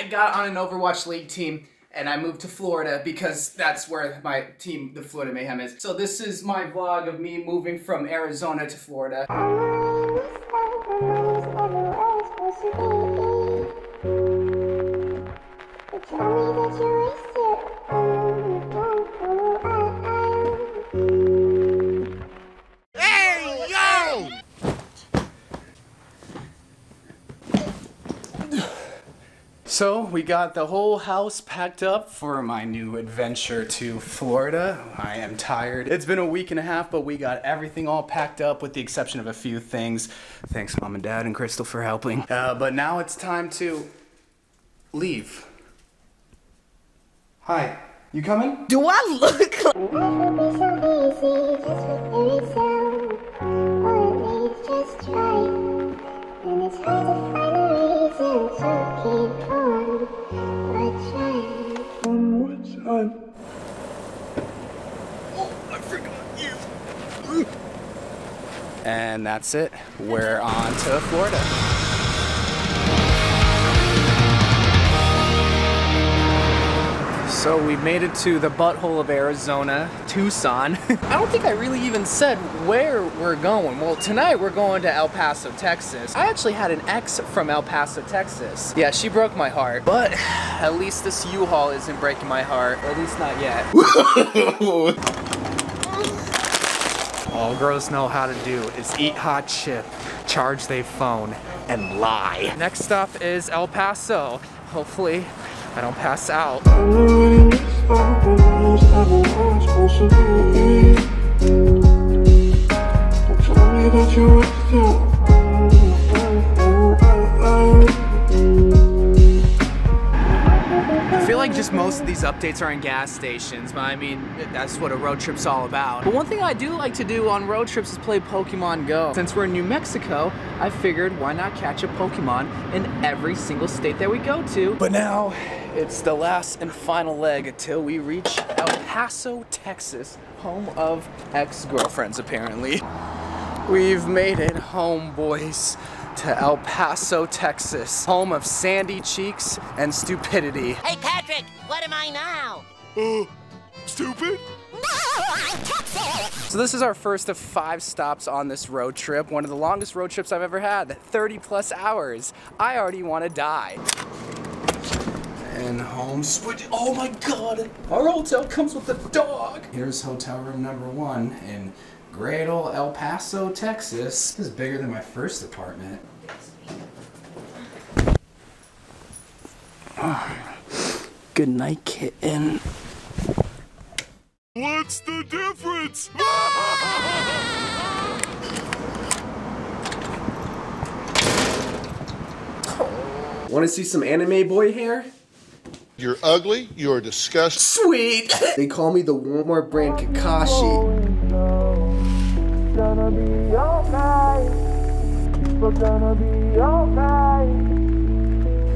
I got on an Overwatch League team and I moved to Florida because that's where my team, the Florida Mayhem, is. So this is my vlog of me moving from Arizona to Florida. So we got the whole house packed up for my new adventure to Florida. I am tired. It's been a week and a half, but we got everything all packed up with the exception of a few things. Thanks mom and dad and Crystal for helping. Uh, but now it's time to leave. Hi, you coming? Do I look like... And that's it. We're on to Florida. So we've made it to the butthole of Arizona, Tucson. I don't think I really even said where we're going. Well, tonight we're going to El Paso, Texas. I actually had an ex from El Paso, Texas. Yeah, she broke my heart. But at least this U-Haul isn't breaking my heart. At least not yet. All girls know how to do is eat hot chip, charge their phone, and lie. Next stop is El Paso. Hopefully, I don't pass out. I feel like just most of these updates are in gas stations, but I mean, that's what a road trip's all about. But one thing I do like to do on road trips is play Pokemon Go. Since we're in New Mexico, I figured why not catch a Pokemon in every single state that we go to. But now, it's the last and final leg until we reach El Paso, Texas, home of ex-girlfriends apparently. We've made it home, boys, to El Paso, Texas, home of sandy cheeks and stupidity. Hey, Patrick, what am I now? Uh, stupid? No, I'm Texas! So this is our first of five stops on this road trip, one of the longest road trips I've ever had, 30 plus hours. I already want to die. And home switch. Oh my god! Our hotel comes with a dog! Here's hotel room number one in great old El Paso, Texas. This is bigger than my first apartment. Good night, kitten. What's the difference? Want to see some anime boy hair? You're ugly. You're disgusting. Sweet! They call me the Walmart brand Kakashi.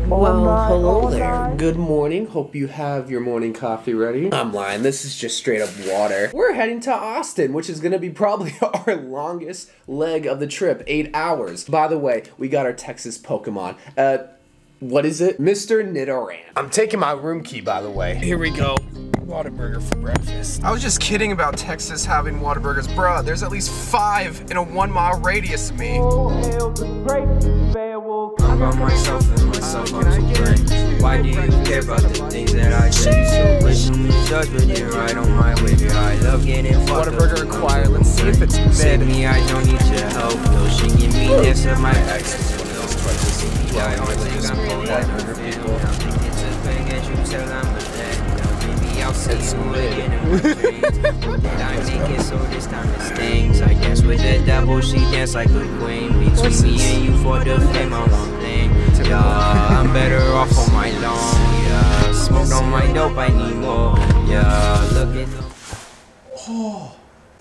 Well, hello there. Good morning. Hope you have your morning coffee ready. I'm lying. This is just straight up water. We're heading to Austin, which is going to be probably our longest leg of the trip. Eight hours. By the way, we got our Texas Pokemon. Uh, what is it? Mr. Nidoran. I'm taking my room key, by the way. Here we go. Whataburger for breakfast. I was just kidding about Texas having Whataburgers. Bruh, there's at least five in a one mile radius of me. about myself and myself I'm too great. Why do you care about the things that I do? So question me judge, but you're right on my way. Yeah, I love getting fucked up. Whataburger acquired. Let's see if it's Save mid. me, I don't need your help. No, she give me this of my ex. Yeah, I always think I'm cold like other people. I'm thinking to bang as you tell I'm a dad. Now, baby, I'll see you again in my dreams. I'm naked, so this time it stings. I guess with the devil, she dance like a queen. Between me and you for the fame, I want thing. Yeah, I'm better off on my lawn. Yeah, smoke on my dope, I need more. Yeah, look at the. Oh,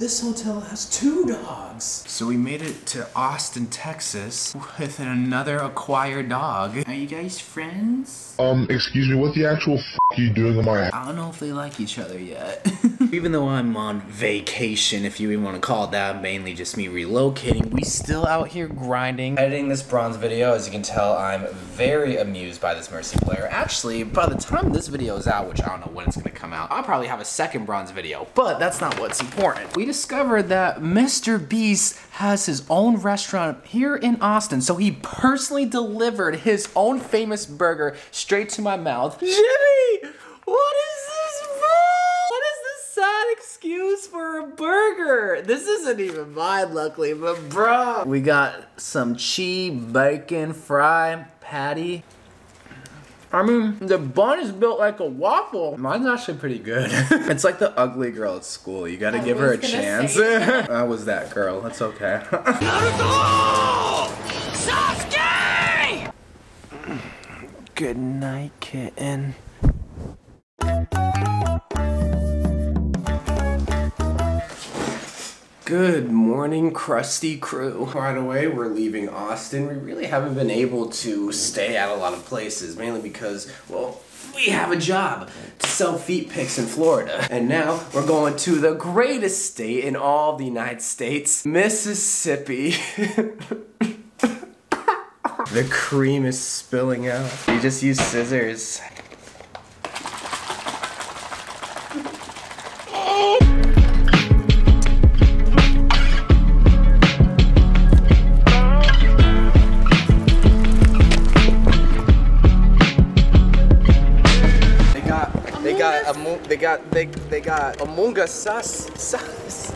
this hotel has two dogs. So we made it to Austin, Texas with another acquired dog. Are you guys friends? Um, excuse me, what the actual f are you doing in my house? I don't know if they like each other yet. Even though I'm on vacation, if you even want to call it that, mainly just me relocating, we still out here grinding. Editing this bronze video, as you can tell, I'm very amused by this Mercy player. Actually, by the time this video is out, which I don't know when it's gonna come out, I'll probably have a second bronze video, but that's not what's important. We discovered that Mr. Beast has his own restaurant here in Austin, so he personally delivered his own famous burger straight to my mouth. Jimmy! What is This isn't even mine, luckily, but bro. We got some cheese, bacon, fry, patty. I mean, the bun is built like a waffle. Mine's actually pretty good. it's like the ugly girl at school. You gotta give her a chance. I was that girl. That's okay. Good night, kitten. Good morning, crusty crew. Right away, we're leaving Austin. We really haven't been able to stay at a lot of places, mainly because, well, we have a job to sell feet pics in Florida. And now we're going to the greatest state in all the United States, Mississippi. the cream is spilling out. You just use scissors. Got, they got, they, they got Among Us sus, sus.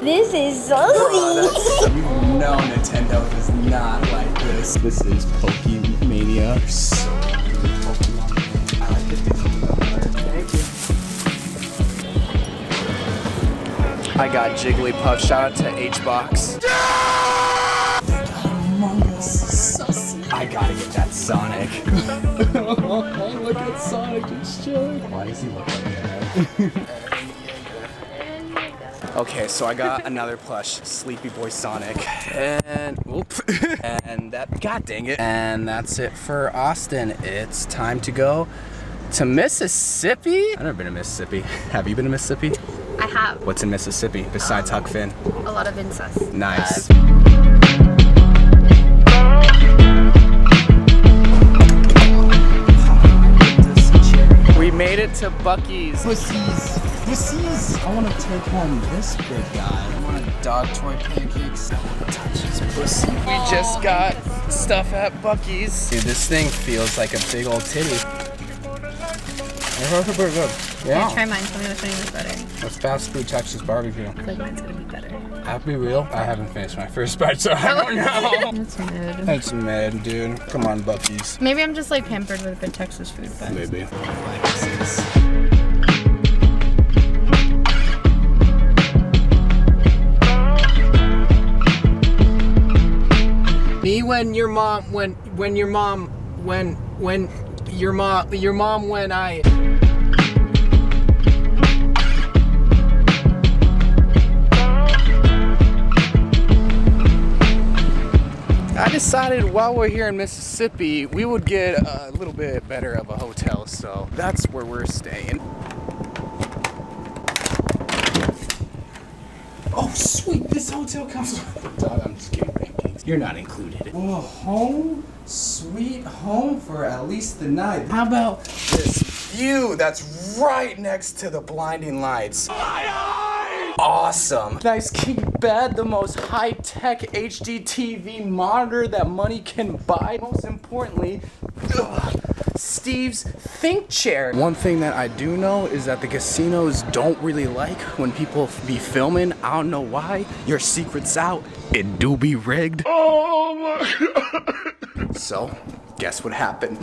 This is so sweet. You know Nintendo does not like this. This is Pokemania. So good Pokemon. I like the Thank you. I got Jigglypuff. Shout out to HBox. Among Us. I gotta get that Sonic. Look at Sonic just chilling. Why does he look like that? Okay, so I got another plush, Sleepy Boy Sonic, and whoop, and that, god dang it, and that's it for Austin. It's time to go to Mississippi. I've never been to Mississippi. Have you been to Mississippi? I have What's in Mississippi besides Huck Finn? a lot of incest. Nice. We Buc-ee's. Pussies. Pussies. I want to take home this big guy. I want a dog toy pancakes. I want to touch his pussy. We just oh. got stuff at Buc-ee's. Dude, this thing feels like a big old titty. It's actually pretty good. Yeah. Try mine. Tell me which one is better. It's fast food Texas barbecue. I feel like mine's gonna be better. I'll be real. I haven't finished my first bite, so I don't know. It's mid. That's mad, dude. Come on, Buc-ee's. Maybe I'm just like pampered with good Texas food, but Maybe. Me when your mom when when your mom when when your mom your mom when I I decided while we're here in Mississippi, we would get a little bit better of a hotel, so that's where we're staying. Oh, sweet, this hotel comes with dog. I'm just kidding. You're not included. Oh, home, sweet home for at least the night. How about this view that's right next to the blinding lights? My eyes! awesome. Nice king bed, the most high-tech HD TV monitor that money can buy. Most importantly, ugh, Steve's Think Chair. One thing that I do know is that the casinos don't really like when people be filming. I don't know why. Your secret's out. It do be rigged. Oh, oh my god. So, guess what happened?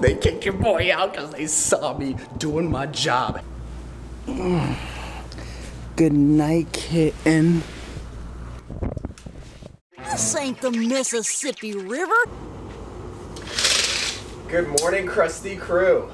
They kicked your boy out because they saw me doing my job. Good night, kitten. This ain't the Mississippi River. Good morning, crusty crew.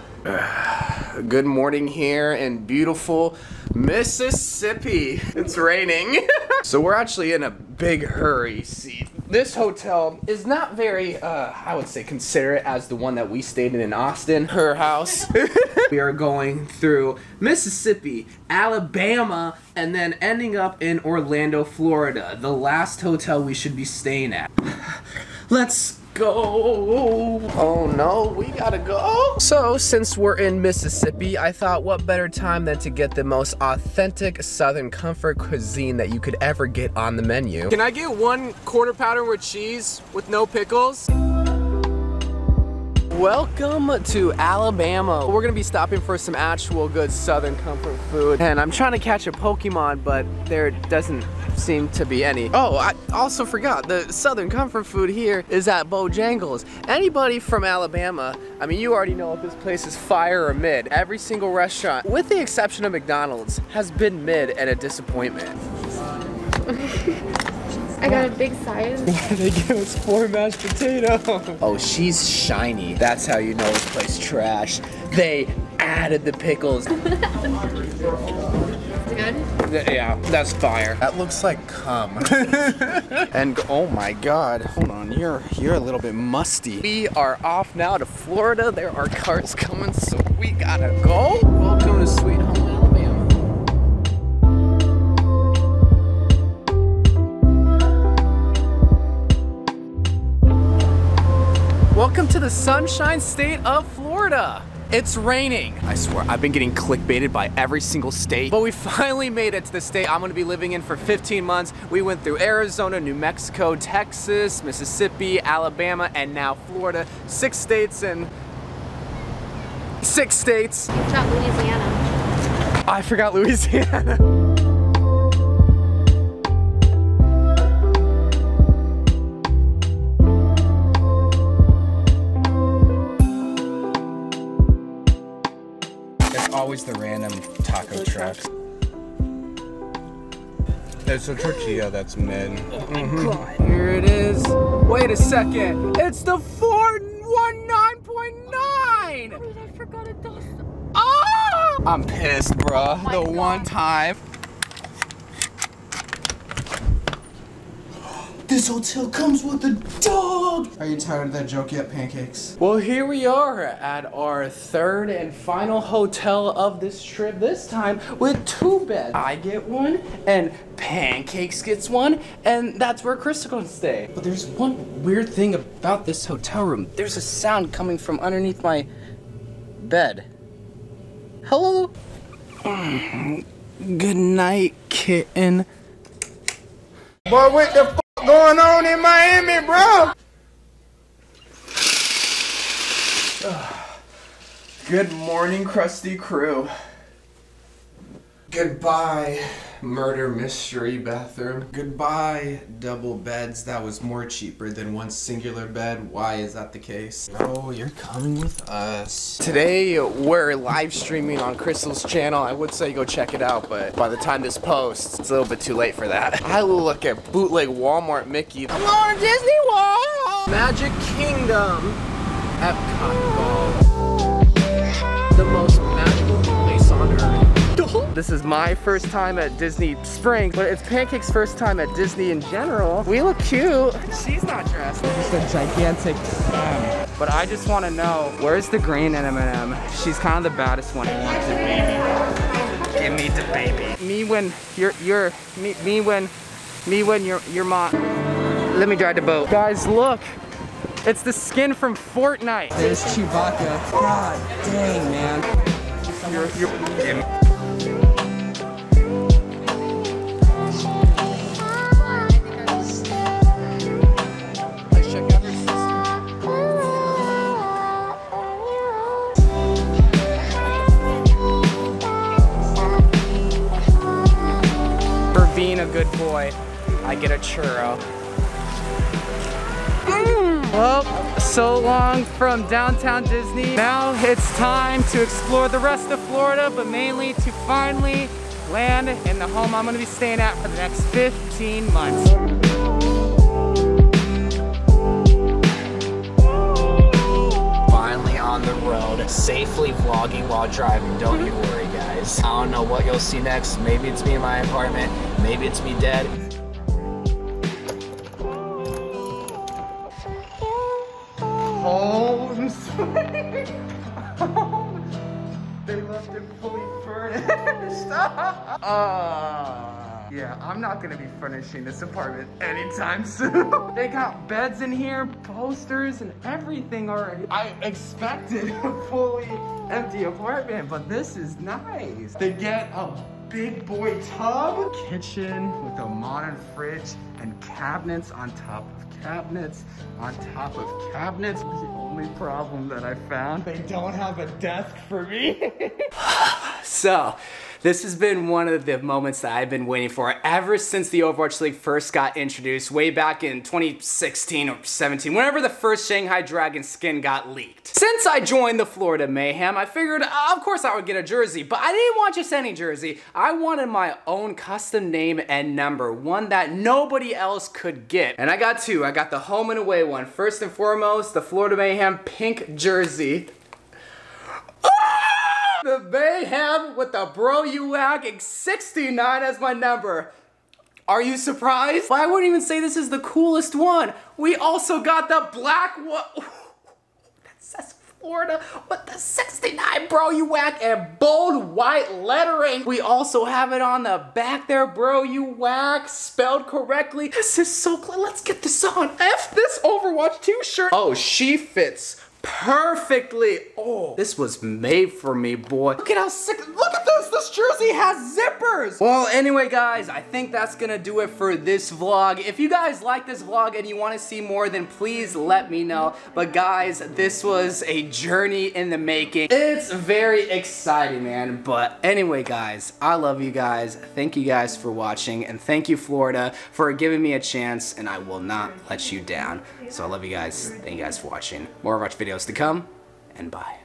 Good morning here in beautiful Mississippi. It's raining. so we're actually in a big hurry. See, This hotel is not very, uh, I would say, considerate as the one that we stayed in in Austin, her house. we are going through Mississippi, Alabama, and then ending up in Orlando, Florida, the last hotel we should be staying at. Let's go. Oh no, we gotta go. So, since we're in Mississippi, I thought what better time than to get the most authentic Southern comfort cuisine that you could ever get on the menu. Can I get one quarter pounder with cheese with no pickles? Welcome to Alabama. We're gonna be stopping for some actual good Southern comfort food. And I'm trying to catch a Pokemon, but there doesn't seem to be any. Oh, I also forgot, the Southern comfort food here is at Bojangles. Anybody from Alabama, I mean, you already know if this place is fire or mid. Every single restaurant, with the exception of McDonald's, has been mid and a disappointment. I got a big size. they give us four mashed potatoes. Oh, she's shiny. That's how you know this place trash. They added the pickles. Is it good? Yeah, that's fire. That looks like cum. and oh my god, hold on, you're you're a little bit musty. We are off now to Florida. There are cars coming, so we gotta go. Welcome to Sweet Home Welcome to the Sunshine State of Florida. It's raining. I swear, I've been getting clickbaited by every single state, but we finally made it to the state I'm gonna be living in for 15 months. We went through Arizona, New Mexico, Texas, Mississippi, Alabama, and now Florida. Six states and six states. Shot Louisiana. I forgot Louisiana. taco trucks. It's a tortilla that's mid. Oh mm-hmm. Here it is. Wait a second. It's the 419.9. I forgot it does. Oh! I'm pissed, bruh. Oh the one time. This hotel comes with a dog! Are you tired of that joke yet, pancakes? Well, here we are at our third and final hotel of this trip. This time with two beds. I get one, and Pancakes gets one, and that's where Crystal gonna stay. But there's one weird thing about this hotel room. There's a sound coming from underneath my bed. Hello? Mm-hmm. Good night, kitten. Boy, what the f going on in Miami, bro? Good morning, crusty crew. Goodbye, murder mystery bathroom. Goodbye, double beds. That was more cheaper than one singular bed. Why is that the case? Oh, you're coming with us. Today, we're live streaming on Crystal's channel. I would say go check it out, but by the time this posts, it's a little bit too late for that. I look at bootleg Walmart Mickey. I'm going to Disney World! Magic Kingdom. Epcot This is my first time at Disney Springs, but it's Pancake's first time at Disney in general. We look cute. She's not dressed. Just a gigantic um, But I just want to know, where's the green M&M? She's kind of the baddest one. I want the baby. Give me the baby. Me when you're, you're, me, me when, me when you're, you're mom. Let me drive the boat. Guys, look. It's the skin from Fortnite. There's Chewbacca. God dang, man. You're, you're, get a churro. Well, so long from downtown Disney. Now it's time to explore the rest of Florida, but mainly to finally land in the home I'm gonna be staying at for the next 15 months. Finally on the road, safely vlogging while driving. Don't you worry, guys. I don't know what you'll see next. Maybe it's me in my apartment. Maybe it's me dead. Yeah, I'm not gonna be furnishing this apartment anytime soon. they got beds in here, posters, and everything already. I expected a fully empty apartment, but this is nice. They get a big boy tub, kitchen with a modern fridge, and cabinets on top of cabinets on top of cabinets. The only problem that I found, they don't have a desk for me. so, this has been one of the moments that I've been waiting for ever since the Overwatch League first got introduced way back in 2016 or 17, whenever the first Shanghai Dragon skin got leaked. Since I joined the Florida Mayhem, I figured, uh, of course I would get a jersey, but I didn't want just any jersey. I wanted my own custom name and number, one that nobody else could get. And I got two. I got the home and away one. First and foremost, the Florida Mayhem pink jersey. The Mayhem with the Bro You Wack 69 as my number. Are you surprised? Well, I wouldn't even say this is the coolest one. We also got the black one. That says Florida with the 69 Bro You Wack and bold white lettering. We also have it on the back there, Bro You Wack, spelled correctly. This is so cool. Let's get this on. F this Overwatch 2 shirt. Oh, she fits perfectly. Oh, this was made for me, boy. Look at how sick, look at this, this jersey has zippers. Well, anyway, guys, I think that's gonna do it for this vlog. If you guys like this vlog and you wanna see more, then please let me know. But guys, this was a journey in the making. It's very exciting, man. But anyway, guys, I love you guys. Thank you guys for watching, and thank you, Florida, for giving me a chance, and I will not let you down. So I love you guys. Thank you guys for watching. More Overwatch videos to come, and bye.